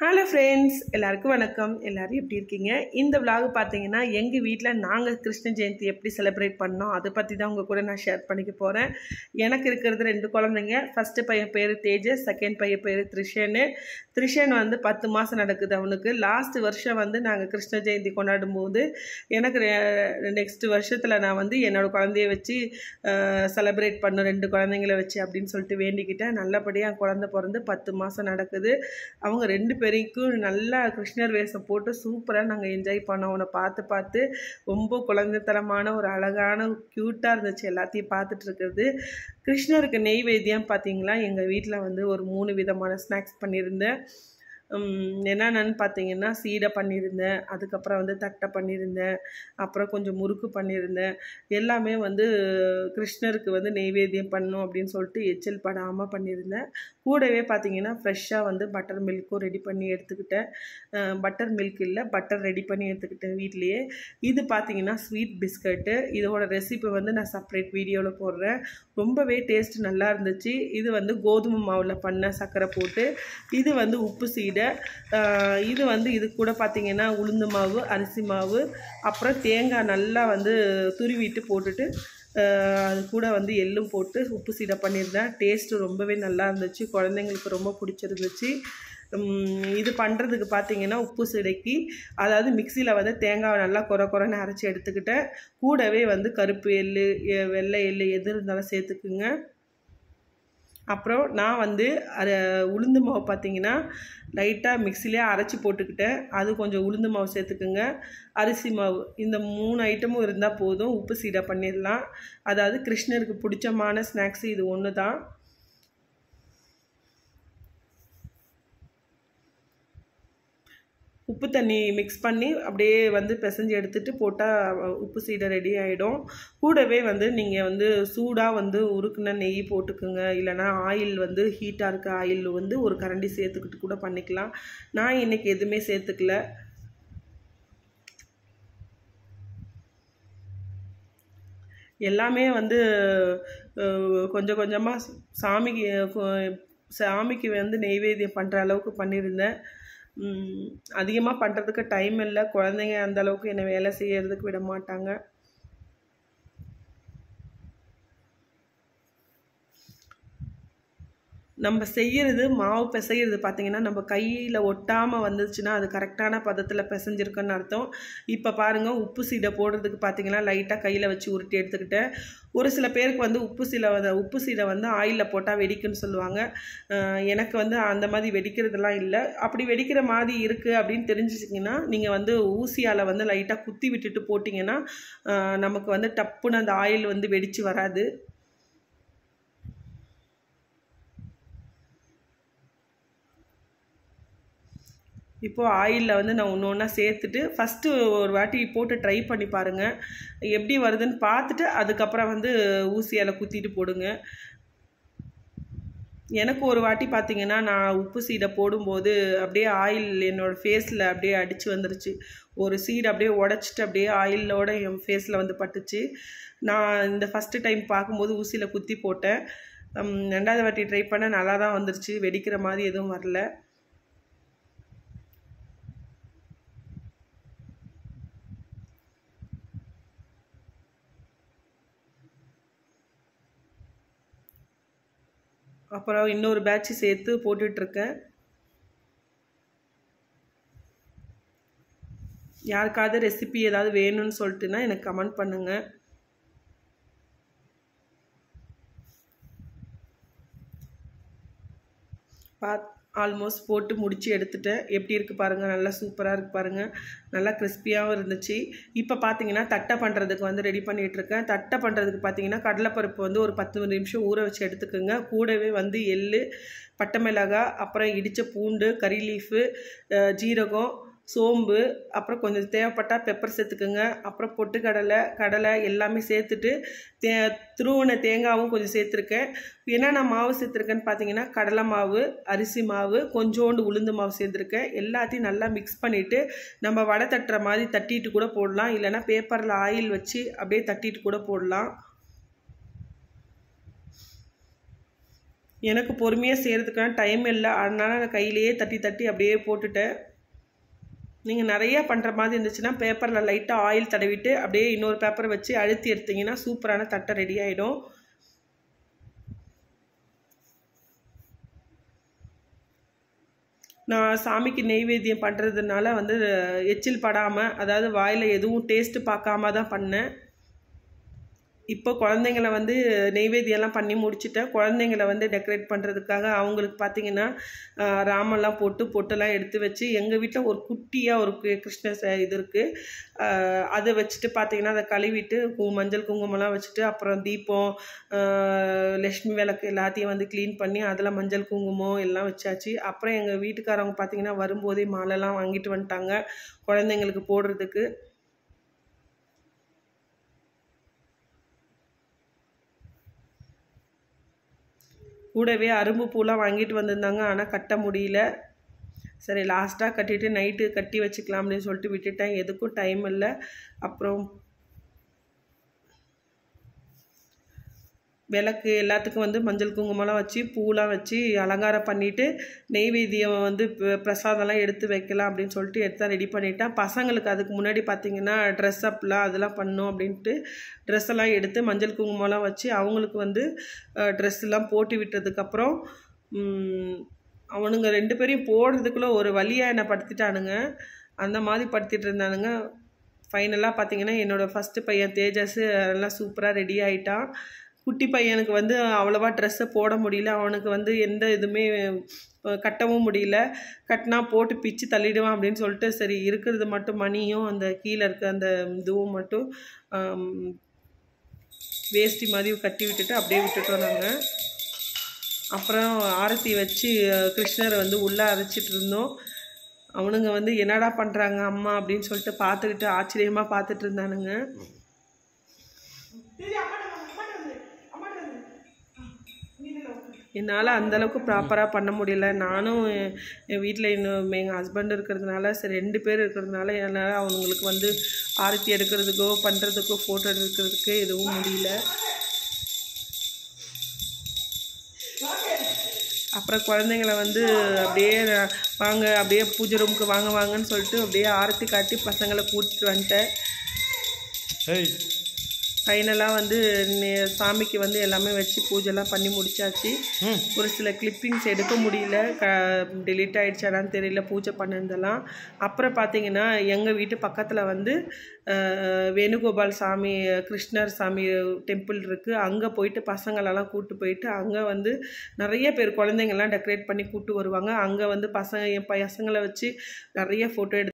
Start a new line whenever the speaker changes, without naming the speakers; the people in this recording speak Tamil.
ஹலோ ஃப்ரெண்ட்ஸ் எல்லாருக்கும் வணக்கம். எல்லோரும் எப்படி இருக்கீங்க? இந்த விலாக் பார்த்தீங்கன்னா எங்கள் வீட்டில் நாங்கள் கிருஷ்ண ஜெயந்தி எப்படி செலிப்ரேட் பண்ணோம் அதை பற்றி தான் உங்கள் கூட நான் ஷேர் பண்ணிக்க போகிறேன் எனக்கு இருக்கிறது ரெண்டு குழந்தைங்க. ஃபஸ்ட்டு பையன் பேர் தேஜஸ் செகண்ட் பையன் பேர் த்ரிஷன்னு. திருஷன் வந்து பத்து மாதம் நடக்குது அவனுக்கு. லாஸ்ட் வருஷம் வந்து நாங்கள் கிருஷ்ண ஜெயந்தி கொண்டாடும் போது எனக்கு நெக்ஸ்ட் வருஷத்தில் நான் வந்து என்னோடய குழந்தைய வச்சு செலப்ரேட் பண்ணும் ரெண்டு குழந்தைங்கள வச்சு அப்படின்னு சொல்லிட்டு வேண்டிக்கிட்டேன். நல்லபடியாக குழந்தை பிறந்து பத்து மாதம் நடக்குது. அவங்க ரெண்டு பேருக்கும் நல்லா கிருஷ்ணர் வேஷம் போட்டு சூப்பராக நாங்கள் என்ஜாய் பண்ணோம். அவனை பார்த்து பார்த்து ரொம்ப குழந்தைத்தனமான ஒரு அழகான க்யூட்டாக இருந்துச்சு எல்லாத்தையும் பார்த்துட்டு இருக்கிறது. கிருஷ்ணருக்கு நெய்வேத்தியம் பார்த்தீங்களா எங்கள் வீட்டில் வந்து ஒரு மூணு விதமான ஸ்நாக்ஸ் பண்ணியிருந்தேன். this? என்னென்னு பார்த்தீங்கன்னா சீடை பண்ணியிருந்தேன் அதுக்கப்புறம் வந்து தட்டை பண்ணியிருந்தேன் அப்புறம் கொஞ்சம் முறுக்கு பண்ணியிருந்தேன். எல்லாமே வந்து கிருஷ்ணருக்கு வந்து நெய்வேத்தியம் பண்ணும் அப்படின்னு சொல்லிட்டு எச்சில் படாமல் பண்ணியிருந்தேன். கூடவே பார்த்தீங்கன்னா ஃப்ரெஷ்ஷாக வந்து பட்டர் மில்க்கும் ரெடி பண்ணி எடுத்துக்கிட்டேன். பட்டர் மில்க் இல்லை பட்டர் ரெடி பண்ணி எடுத்துக்கிட்டேன் வீட்லேயே. இது பார்த்தீங்கன்னா ஸ்வீட் பிஸ்கட்டு. இதோட ரெசிபி வந்து நான் செப்பரேட் வீடியோவில் போடுறேன். ரொம்பவே டேஸ்ட் நல்லா இருந்துச்சு. இது வந்து கோதுமை மாவில் பண்ண சர்க்கரை போட்டு இது வந்து உப்பு சீடை. ஆஹ் இது வந்து இது கூட பார்த்திங்கன்னா உளுந்து மாவு அரிசி மாவு அப்புறம் தேங்காய் நல்லா வந்து துருவிட்டு போட்டுட்டு அது கூட வந்து எள்ளும் போட்டு உப்பு சீடை பண்ணியிருந்தேன் டேஸ்ட்டு ரொம்பவே நல்லா இருந்துச்சு. குழந்தைங்களுக்கு ரொம்ப பிடிச்சிருந்துச்சு. இது பண்ணுறதுக்கு பார்த்தீங்கன்னா உப்பு சிடைக்கி அதாவது மிக்சியில் வந்து தேங்காவை நல்லா குறை குறைன்னு அரைச்சி எடுத்துக்கிட்டேன். கூடவே வந்து கருப்பு எள்ளு வெள்ளை எள்ளு எது இருந்தாலும் சேர்த்துக்குங்க. அப்புறம் நான் வந்து அதை உளுந்து மாவு பார்த்தீங்கன்னா லைட்டாக மிக்சிலே அரைச்சி போட்டுக்கிட்டேன். அது கொஞ்சம் உளுந்து மாவு சேர்த்துக்குங்க. அரிசி மாவு இந்த மூணு ஐட்டமும் இருந்தால் போதும். உப்பு சீடை பண்ணிடலாம். அதாவது கிருஷ்ணருக்கு பிடிச்சமான ஸ்நாக்ஸ் இது ஒன்று தான் உப்பு தண்ணி மிக்ஸ் பண்ணி அப்படியே வந்து பிசைஞ்சு எடுத்துகிட்டு போட்டால் உப்பு சீடை ரெடி ஆகிடும் கூடவே வந்து நீங்கள் வந்து சூடாக வந்து உருக்குன நெய் போட்டுக்குங்க. இல்லைனா ஆயில் வந்து ஹீட்டாக இருக்க ஆயில் வந்து ஒரு கரண்டி சேர்த்துக்கிட்டு கூட பண்ணிக்கலாம். நான் இன்றைக்கி எதுவுமே சேர்த்துக்கல. எல்லாமே வந்து கொஞ்சம் கொஞ்சமாக சாமிக்கு சாமிக்கு வந்து நெய்வேத்தியம் பண்ணுற அளவுக்கு பண்ணியிருந்தேன். அதிகமாக பண்ணுறதுக்கு டைம் இல்லை. குழந்தைங்க அந்த அளவுக்கு என்னை வேலை செய்கிறதுக்கு விட மாட்டாங்க. நம்ம செய்கிறது மாவு பிசைகிறது பார்த்திங்கன்னா நம்ம கையில் ஒட்டாமல் வந்துச்சுன்னா அது கரெக்டான பதத்தில் பிசைஞ்சிருக்குன்னு அர்த்தம். இப்போ பாருங்கள் உப்பு சீடை போடுறதுக்கு பார்த்தீங்கன்னா லைட்டாக கையில் வச்சு உருட்டி எடுத்துக்கிட்டேன் ஒரு சில பேருக்கு வந்து உப்பு சீலை உப்பு சீடை வந்து ஆயிலில் போட்டால் வெடிக்குன்னு சொல்லுவாங்க. எனக்கு வந்து அந்த மாதிரி வெடிக்கிறதுலாம் இல்லை. அப்படி வெடிக்கிற மாதிரி இருக்குது அப்படின்னு தெரிஞ்சிச்சிங்கன்னா நீங்கள் வந்து ஊசியால் வந்து லைட்டாக குத்தி விட்டுட்டு போட்டிங்கன்னா நமக்கு வந்து டப்புன்னு அந்த ஆயில் வந்து வெடித்து வராது. இப்போது ஆயிலில் வந்து நான் ஒன்று ஒன்றா சேர்த்துட்டு ஃபஸ்ட்டு ஒரு வாட்டி போட்டு ட்ரை பண்ணி பாருங்கள் எப்படி வருதுன்னு பார்த்துட்டு அதுக்கப்புறம் வந்து ஊசியால் குத்திட்டு போடுங்க. எனக்கு ஒரு வாட்டி பார்த்தீங்கன்னா நான் உப்பு சீடை போடும்போது அப்படியே ஆயில் என்னோடய ஃபேஸில் அப்படியே அடித்து வந்துருச்சு. ஒரு சீடை அப்படியே உடச்சிட்டு அப்படியே ஆயிலோட என் ஃபேஸில் வந்து பட்டுச்சு. நான் இந்த ஃபஸ்ட்டு டைம் பார்க்கும்போது ஊசியில் குத்தி போட்டேன். ரெண்டாவது வாட்டி ட்ரை பண்ண நல்லா தான் வந்துருச்சு. வெடிக்கிற மாதிரி எதுவும் வரல. அப்புறம் இன்னொரு பேட்ச் சேர்த்து போட்டுட்ருக்கேன். யாருக்காவது ரெசிபி ஏதாவது வேணும்னு சொல்லிட்டுனா எனக்கு கமெண்ட் பண்ணுங்கள் பாத் ஆல்மோஸ்ட் போட்டு முடித்து எடுத்துட்டேன். எப்படி இருக்குது பாருங்கள் நல்லா சூப்பராக இருக்குது பாருங்கள் நல்லா கிறிஸ்பியாகவும் இருந்துச்சு. இப்போ பார்த்தீங்கன்னா தட்டை பண்ணுறதுக்கு வந்து ரெடி பண்ணிகிட்ருக்கேன் தட்டை பண்ணுறதுக்கு பார்த்தீங்கன்னா கடலைப்பருப்பு வந்து ஒரு பத்து நிமிஷம் ஊற வச்சு எடுத்துக்கோங்க. கூடவே வந்து எள் பட்டை மிளகாய் அப்புறம் இடித்த பூண்டு கறி லீஃபு ஜீரகம் சோம்பு அப்புறம் கொஞ்சம் தேவைப்பட்டால் பெப்பர் சேர்த்துக்குங்க. அப்புறம் பொட்டுக்கடலை கடலை எல்லாமே சேர்த்துட்டு தே துருவன தேங்காவும் கொஞ்சம் சேர்த்துருக்கேன். என்னென்ன மாவு சேர்த்துருக்கேன்னு பார்த்தீங்கன்னா கடலை மாவு அரிசி மாவு கொஞ்சோண்டு உளுந்து மாவு சேர்த்துருக்கேன். எல்லாத்தையும் நல்லா மிக்ஸ் பண்ணிவிட்டு நம்ம வடை தட்டுற மாதிரி தட்டிட்டு கூட போடலாம். இல்லைன்னா பேப்பரில் ஆயில் வச்சு அப்படியே தட்டிட்டு கூட போடலாம். எனக்கு பொறுமையாக செய்கிறதுக்கான டைம் இல்லை. அதனால் நான் கையிலேயே தட்டி தட்டி அப்படியே போட்டுட்டேன். நீங்கள் நிறையா பண்ணுற மாதிரி இருந்துச்சுன்னா பேப்பரில் லைட்டாக ஆயில் தடவிட்டு அப்படியே இன்னொரு பேப்பரை வச்சு அழுத்தி எடுத்தீங்கன்னா சூப்பரான தட்டை ரெடி ஆகிடும் நான் சாமிக்கு நெய்வேத்தியம் பண்ணுறதுனால வந்து எச்சில் படாமல் அதாவது வாயில் எதுவும் டேஸ்ட்டு பார்க்காம தான் பண்ணேன். இப்போ குழந்தைங்கள வந்து நெய்வேத்தியெல்லாம் பண்ணி முடிச்சுட்டேன். குழந்தைங்கள வந்து டெக்கரேட் பண்ணுறதுக்காக அவங்களுக்கு பார்த்திங்கன்னா ராமெல்லாம் போட்டு பொட்டெல்லாம் எடுத்து வச்சு எங்கள் வீட்டில் ஒரு குட்டியாக ஒரு கிருஷ்ண இது இருக்குது அதை வச்சுட்டு பார்த்தீங்கன்னா அதை கழுவிட்டு கு- மஞ்சள் குங்குமம்லாம் வச்சுட்டு அப்புறம் தீபம் லக்ஷ்மி விளக்கு எல்லாத்தையும் வந்து க்ளீன் பண்ணி அதில் மஞ்சள் குங்குமம் எல்லாம் வச்சாச்சு. அப்புறம் எங்கள் வீட்டுக்காரவங்க பார்த்தீங்கன்னா வரும்போதே மாலைலாம் வாங்கிட்டு வந்துட்டாங்க குழந்தைங்களுக்கு போடுறதுக்கு. கூடவே அரும்பு பூலாம் வாங்கிட்டு வந்திருந்தாங்க ஆனால் கட்ட முடியல. சரி லாஸ்ட்டாக கட்டிட்டு நைட்டு கட்டி வச்சுக்கலாம் அப்படின்னு சொல்லிட்டு விட்டுட்டேன். எதுக்கும் டைம் இல்லை. அப்புறம் விளக்கு எல்லாத்துக்கும் வந்து மஞ்சள் குங்குமம்லாம் வச்சு பூலாம் வச்சு அலங்காரம் பண்ணிவிட்டு நெய்வேத்தியம் வந்து பிரசாதம்லாம் எடுத்து வைக்கலாம் அப்படின்னு சொல்லிட்டு எடுத்து ரெடி பண்ணிட்டேன். பசங்களுக்கு அதுக்கு முன்னாடி பார்த்திங்கன்னா ட்ரெஸ் அப்லாம் அதெல்லாம் பண்ணும் அப்படின்ட்டு ட்ரெஸ் எல்லாம் எடுத்து மஞ்சள் குங்குமம்லாம் வச்சு அவங்களுக்கு வந்து ட்ரெஸ் போட்டு விட்டதுக்கப்புறம் அவனுங்க ரெண்டு பேரையும் போடுறதுக்குள்ளே ஒரு வழியாக என்னை படுத்திட்டானுங்க. அந்த மாதிரி படுத்திட்டு இருந்தானுங்க. ஃபைனலாக பார்த்தீங்கன்னா என்னோடய ஃபஸ்ட்டு பையன் தேஜஸ் அதெல்லாம் சூப்பராக ரெடி ஆகிட்டான் குட்டி பையனுக்கு வந்து அவ்வளோவா ட்ரெஸ்ஸை போட முடியல. அவனுக்கு வந்து எந்த இதுவுமே கட்டவும் முடியல. கட்டினா போட்டு பிச்சு தள்ளிடுவான் அப்படின்னு சொல்லிட்டு சரி இருக்கிறது மட்டும் மணியும் அந்த கீழே இருக்க அந்த இதுவும் மட்டும் வேஷ்டி மாதிரி கட்டி விட்டுட்டு அப்படியே விட்டுட்டோம் நாங்கள் அப்புறம் ஆரத்தி வச்சு கிருஷ்ணரை வந்து உள்ளே அரைச்சிட்டு இருந்தோம். அவனுங்க வந்து என்னடா பண்ணுறாங்க அம்மா? அப்படின்னு சொல்லிட்டு பார்த்துக்கிட்டு ஆச்சரியமாக பார்த்துட்டு இருந்தானுங்க. என்னால் அந்தளவுக்கு ப்ராப்பராக பண்ண முடியல. நானும் என் வீட்டில் இன்னும் எங்கள் ஹஸ்பண்ட் இருக்கிறதுனால சரி ரெண்டு பேர் இருக்கிறதுனால என்னால் அவங்களுக்கு வந்து ஆரத்தி எடுக்கிறதுக்கோ பண்ணுறதுக்கோ ஃபோட்டோ எடுக்கிறதுக்கு எதுவும் முடியல. அப்புறம் குழந்தைங்கள வந்து அப்படியே வாங்க அப்படியே பூஜை ரூமுக்கு வாங்க வாங்கன்னு சொல்லிட்டு அப்படியே ஆரத்தி காட்டி பசங்களை கூட்டிட்டு வந்துட்டேன். ஃபைனலாக வந்து சாமிக்கு வந்து எல்லாமே வச்சு பூஜைலாம் பண்ணி முடிச்சாச்சு. ஒரு சில கிளிப்பிங்ஸ் எடுக்க முடியல. க delete ஆயிடுச்சாடான்னு தெரியல பூஜை பண்ணதெல்லாம் அப்புறம் பார்த்தீங்கன்னா எங்கள் வீட்டு பக்கத்தில் வந்து வேணுகோபால் சாமி கிருஷ்ணர் சாமி டெம்பிள் இருக்குது அங்கே போயிட்டு பசங்களெல்லாம் கூட்டு போயிட்டு அங்கே வந்து நிறைய பேர் குழந்தைங்கள்லாம் டெக்கரேட் பண்ணி கூட்டு வருவாங்க. அங்கே வந்து பசங்க என் பசங்களை வச்சு நிறைய ஃபோட்டோ எடுத்து